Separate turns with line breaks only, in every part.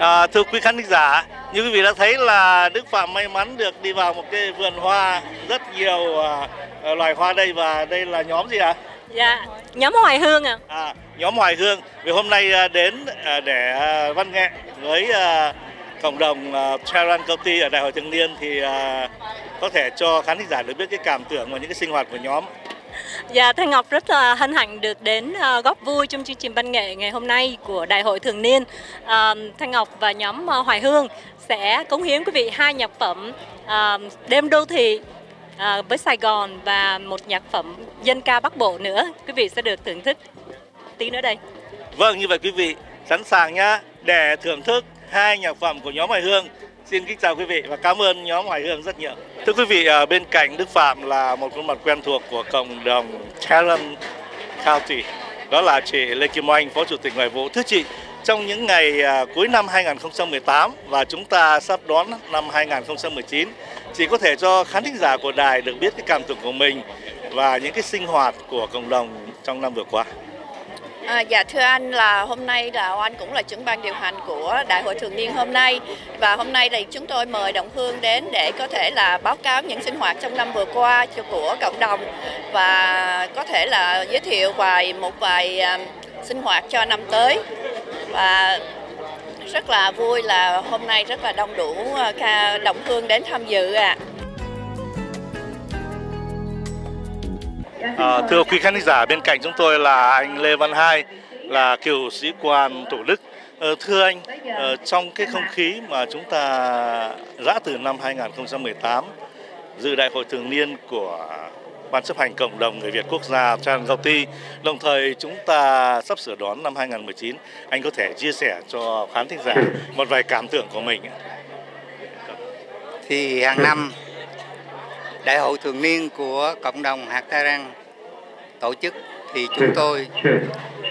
À, thưa quý khán giả, như quý vị đã thấy là Đức Phạm may mắn được đi vào một cái vườn hoa rất nhiều à, loài hoa đây và đây là nhóm gì ạ? À?
Dạ, nhóm Hoài Hương ạ.
À. à, nhóm Hoài Hương. Vì hôm nay à, đến à, để à, văn nghệ với à, cộng đồng Charan County ở Đại hội Thường niên thì có thể cho khán giả được biết cái cảm tưởng và những cái sinh hoạt của nhóm.
Dạ, Thanh Ngọc rất là hân hạnh được đến uh, góp vui trong chương trình văn nghệ ngày hôm nay của Đại hội Thường niên. Uh, Thanh Ngọc và nhóm uh, Hoài Hương sẽ cống hiến quý vị hai nhạc phẩm uh, Đêm đô thị uh, với Sài Gòn và một nhạc phẩm dân ca Bắc Bộ nữa. Quý vị sẽ được thưởng thức tí nữa đây.
Vâng, như vậy quý vị sẵn sàng nhá để thưởng thức hai nhạc phẩm của nhóm Hoài Hương. Xin kính chào quý vị và cảm ơn nhóm Hoài Hương rất nhiều. Thưa quý vị, ở bên cạnh Đức Phạm là một khuôn mặt quen thuộc của cộng đồng Talent County. Đó là chị Lê Kim Oanh, Phó Chủ tịch Ngoại vụ. Thưa chị, trong những ngày à, cuối năm 2018 và chúng ta sắp đón năm 2019, chị có thể cho khán thính giả của đài được biết cái cảm tưởng của mình và những cái sinh hoạt của cộng đồng trong năm vừa qua.
À, dạ thưa anh là hôm nay là anh cũng là trưởng ban điều hành của đại hội thường niên hôm nay và hôm nay thì chúng tôi mời Đồng Hương đến để có thể là báo cáo những sinh hoạt trong năm vừa qua cho của cộng đồng và có thể là giới thiệu vài một vài um, sinh hoạt cho năm tới và rất là vui là hôm nay rất là đông đủ uh, đồng hương đến tham dự ạ. À.
À, thưa quý khán giả, bên cạnh chúng tôi là anh Lê Văn Hai, là cựu sĩ quan Thủ Đức. À, thưa anh, à, trong cái không khí mà chúng ta đã từ năm 2018 dự đại hội thường niên của Ban chấp hành cộng đồng người Việt quốc gia Trang Giao Ti, đồng thời chúng ta sắp sửa đón năm 2019. Anh có thể chia sẻ cho khán thính giả một vài cảm tưởng của mình.
Thì hàng năm đại hội thường niên của cộng đồng hạt Tha Răng tổ chức thì chúng tôi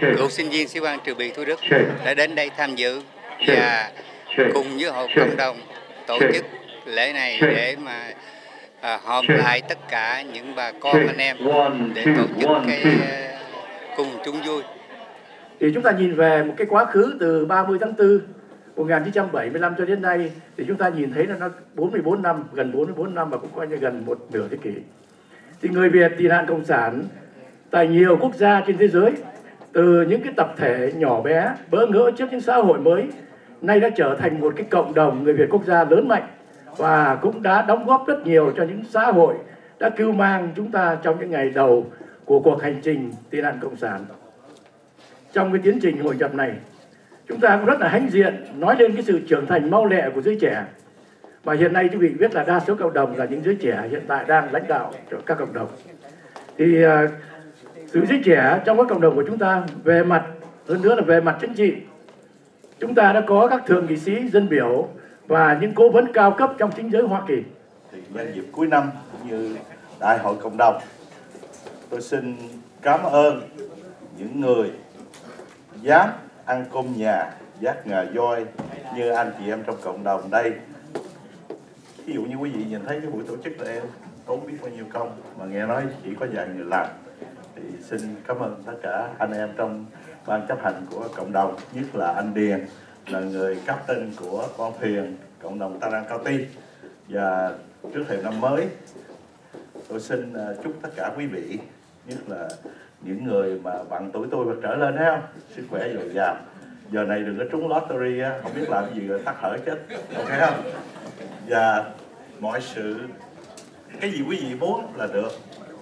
cựu sinh viên sĩ quan trừ bị Thủ Đức đã đến đây tham dự và cùng với hội cộng đồng tổ chức lễ này để mà à, họp lại tất cả những bà con anh em để tổ chức cái cùng chung vui.
Thì chúng ta nhìn về một cái quá khứ từ 30 tháng 4 1975 cho đến nay thì chúng ta nhìn thấy là nó 44 năm, gần 44 năm và cũng coi như gần một nửa thế kỷ. Thì người Việt tị nạn cộng sản tại nhiều quốc gia trên thế giới từ những cái tập thể nhỏ bé bỡ ngỡ trước những xã hội mới nay đã trở thành một cái cộng đồng người Việt quốc gia lớn mạnh và cũng đã đóng góp rất nhiều cho những xã hội đã cứu mang chúng ta trong những ngày đầu của cuộc hành trình tị nạn cộng sản. Trong cái tiến trình hội nhập này, chúng ta cũng rất là hãnh diện nói lên cái sự trưởng thành mau lẹ của giới trẻ. Và hiện nay quý vị biết là đa số cộng đồng là những giới trẻ hiện tại đang lãnh đạo cho các cộng đồng. Thì uh, sự giới trẻ trong các cộng đồng của chúng ta về mặt hơn nữa là về mặt chính trị chúng ta đã có các thượng nghị sĩ dân biểu và những cố vấn cao cấp trong chính giới Hoa Kỳ.
Thì nhân dịp cuối năm cũng như đại hội cộng đồng, tôi xin cảm ơn những người dám ăn cơm nhà, giác ngà voi như anh chị em trong cộng đồng đây. Ví dụ như quý vị nhìn thấy cái buổi tổ chức này em tốn biết bao nhiêu công mà nghe nói chỉ có vài người làm thì xin cảm ơn tất cả anh em trong ban chấp hành của cộng đồng nhất là anh Điền là người cấp tên của con thuyền cộng đồng Taran Cao Ti và trước thềm năm mới tôi xin à, chúc tất cả quý vị nhất là những người mà bằng tuổi tôi và trở lên thấy không? Sức khỏe dồi dào. Giờ này đừng có trúng lottery không biết làm gì rồi tắt thở chết. Ok không? Và mọi sự cái gì quý vị muốn là được.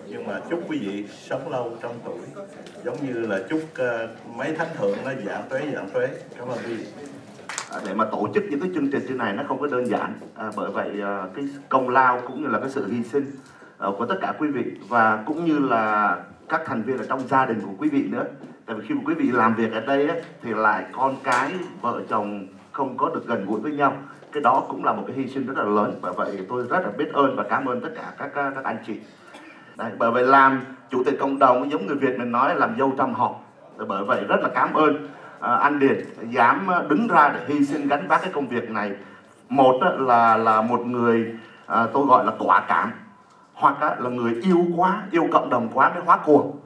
Nhưng mà chúc quý vị sống lâu trong tuổi. Giống như là chúc uh, mấy thánh thượng nó giảm tuế giảm tuế. Cảm ơn quý vị.
À, để mà tổ chức những cái chương trình như này nó không có đơn giản à, bởi vậy à, cái công lao cũng như là cái sự hy sinh à, của tất cả quý vị. Và cũng như là các thành viên ở trong gia đình của quý vị nữa. Tại vì khi mà quý vị làm việc ở đây ấy, thì lại con cái vợ chồng không có được gần gũi với nhau. Cái đó cũng là một cái hy sinh rất là lớn. Bởi vậy tôi rất là biết ơn và cảm ơn tất cả các các anh chị. Đấy, bởi vậy làm chủ tịch cộng đồng giống người Việt mình nói làm dâu trăm họ bởi vậy rất là cảm ơn à, anh Điền dám đứng ra để hy sinh gánh vác cái công việc này. Một là là một người à, tôi gọi là quả cảm hoặc là người yêu quá yêu cộng đồng quá mới hóa cuồng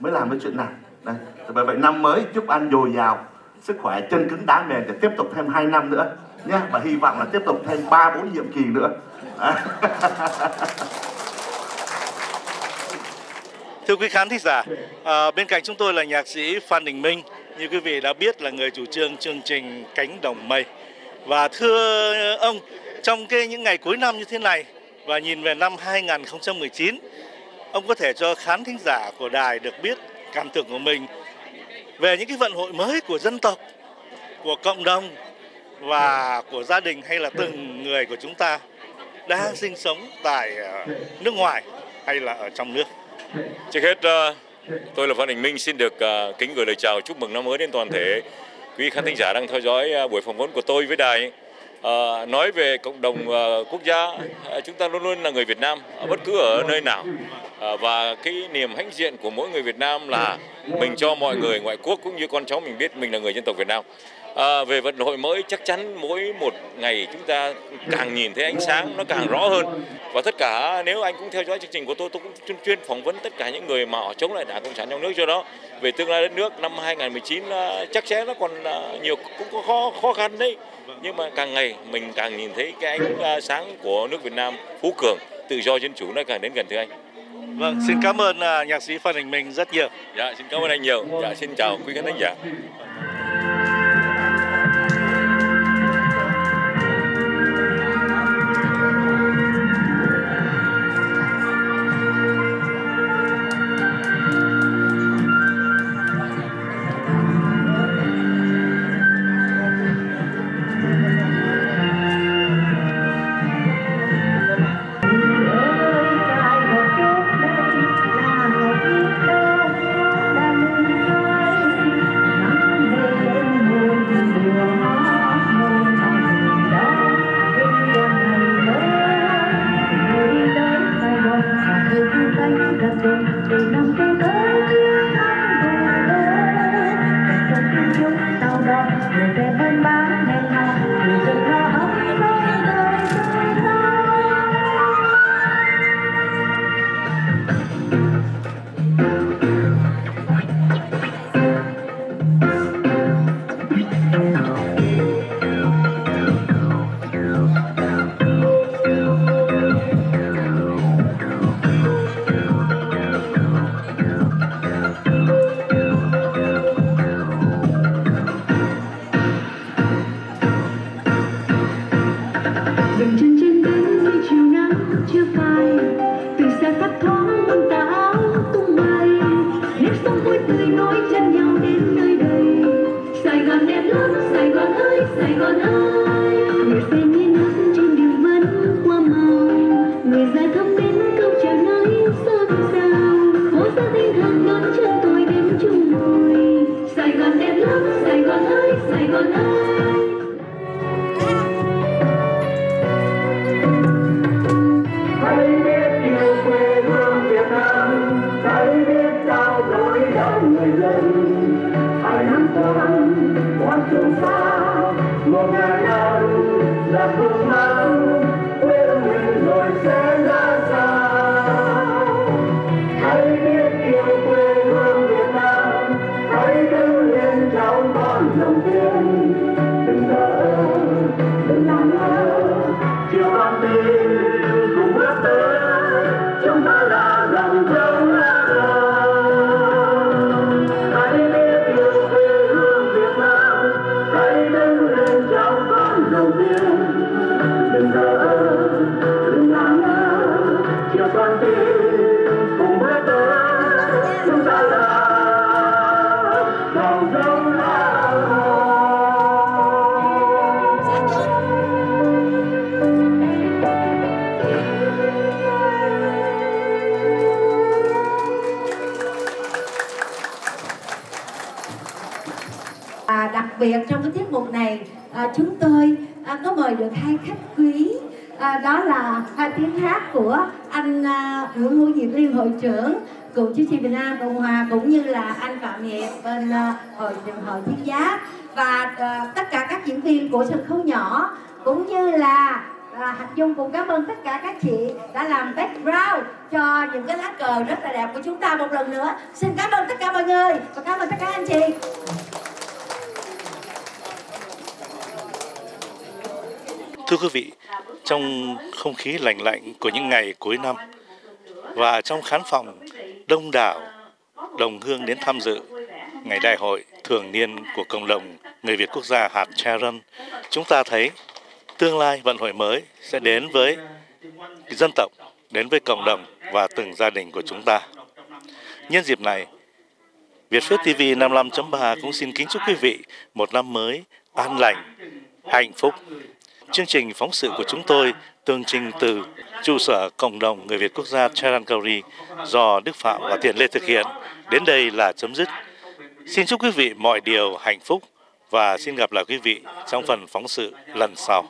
mới làm cái chuyện này Đây. bởi vậy năm mới chúc anh dồi dào sức khỏe chân cứng đá mềm để tiếp tục thêm 2 năm nữa nhé và hy vọng là tiếp tục thêm 3 4 nhiệm kỳ nữa.
Thưa quý khán thính giả, à, bên cạnh chúng tôi là nhạc sĩ Phan Đình Minh, như quý vị đã biết là người chủ trương chương trình Cánh Đồng Mây. Và thưa ông, trong cái những ngày cuối năm như thế này và nhìn về năm 2019, ông có thể cho khán thính giả của đài được biết cảm tưởng của mình về những cái vận hội mới của dân tộc, của cộng đồng và của gia đình hay là từng người của chúng ta đang sinh sống tại ờ, nước ngoài hay là ở trong nước.
Trước hết ờ, tôi là Phan Đình Minh xin được ờ, kính gửi lời chào chúc mừng năm mới đến toàn thể quý khán thính giả đang theo dõi buổi phỏng vấn của tôi với đài. À, nói về cộng đồng à, quốc gia ờ, chúng ta luôn luôn là người Việt Nam ở bất cứ ở nơi nào. À, và cái niềm hãnh diện của mỗi người Việt Nam là mình cho mọi người ngoại quốc cũng như con cháu mình biết mình là người dân tộc Việt Nam à, về vận hội mới chắc chắn mỗi một ngày chúng ta càng nhìn thấy ánh sáng nó càng rõ hơn và tất cả nếu anh cũng theo dõi chương trình của tôi tôi cũng chuyên chuyên phỏng vấn tất cả những người mà họ chống lại đảng cộng sản trong nước cho đó về tương lai đất nước năm 2019 chắc chắn nó còn nhiều cũng có khó khó khăn đấy nhưng mà càng ngày mình càng nhìn thấy cái ánh sáng của nước Việt Nam phú cường tự do dân chủ nó càng đến gần thưa anh
Vâng, xin cảm ơn nhạc sĩ Phan Đình Minh rất nhiều.
Dạ, xin cảm ơn anh nhiều. Dạ, xin chào quý khán giả.
chưa phai từ xa thấp thoáng biệt trong cái tiết mục này à, chúng tôi à, có mời được hai khách quý à, đó là hai tiếng hát của anh à, Nguyễn Hữu Diệp Liên hội trưởng cựu chiến sĩ Việt Nam Cộng Hòa cũng như là anh Phạm Hiệp bên à, hội hội thiết giá. Và à, tất cả các diễn viên của sân khấu nhỏ cũng như là à, Hạnh Dung cũng cảm ơn tất cả các chị đã làm background cho những cái lá cờ rất là đẹp của chúng ta một lần nữa. Xin cảm ơn tất cả mọi người và cảm ơn tất cả anh chị.
Thưa quý vị, trong không khí lành lạnh của những ngày cuối năm và trong khán phòng đông đảo đồng hương đến tham dự ngày đại hội thường niên của cộng đồng người Việt quốc gia hạt Charon, chúng ta thấy tương lai vận hội mới sẽ đến với dân tộc, đến với cộng đồng và từng gia đình của chúng ta. Nhân dịp này, Vietfest TV 55.3 cũng xin kính chúc quý vị một năm mới an lành, hạnh phúc. Chương trình phóng sự của chúng tôi tường trình từ trụ sở cộng đồng người Việt quốc gia Charankari do Đức Phạm và Tiền Lê thực hiện. Đến đây là chấm dứt. Xin chúc quý vị mọi điều hạnh phúc và xin gặp lại quý vị trong phần phóng sự lần sau.